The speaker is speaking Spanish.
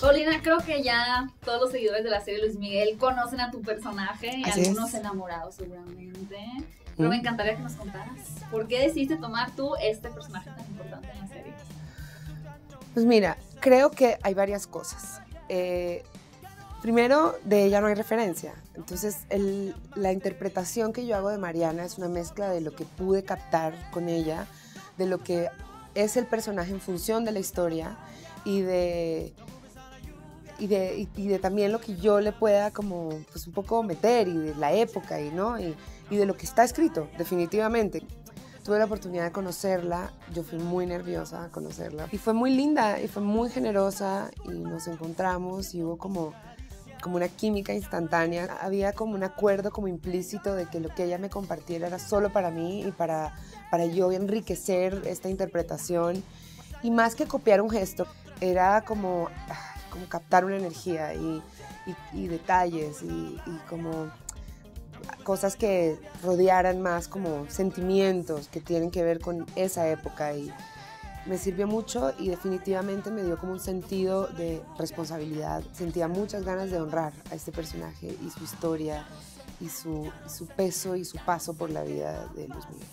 Paulina, creo que ya todos los seguidores de la serie Luis Miguel conocen a tu personaje y Así es. algunos enamorados seguramente. Pero me Mm. encantaría que nos contaras por qué decidiste tomar tú este personaje tan importante en la serie. Pues mira, creo que hay varias cosas. Eh, primero, de ella no hay referencia. Entonces, el- la interpretación que yo hago de Mariana es una mezcla de lo que pude captar con ella, de lo que es el personaje en función de la historia y de, y de, y- de también lo que yo le pueda como pues un poco meter y de la época y, ¿no? y, y de lo que está escrito, definitivamente. Tuve la oportunidad de conocerla, yo fui muy nerviosa a conocerla y fue muy linda y fue muy generosa y nos encontramos y hubo como, como una química instantánea. Había como un acuerdo como implícito de que lo que ella me compartiera era solo para mí y para, para yo enriquecer esta interpretación. Y más que copiar un gesto, era como, como captar una energía y, detalles y, como cosas que rodearan más como sentimientos que tienen que ver con esa época y me sirvió mucho y definitivamente me dio como un sentido de responsabilidad. Sentía muchas ganas de honrar a este personaje y su historia y su, su peso y su paso por la vida de Luis Miguel.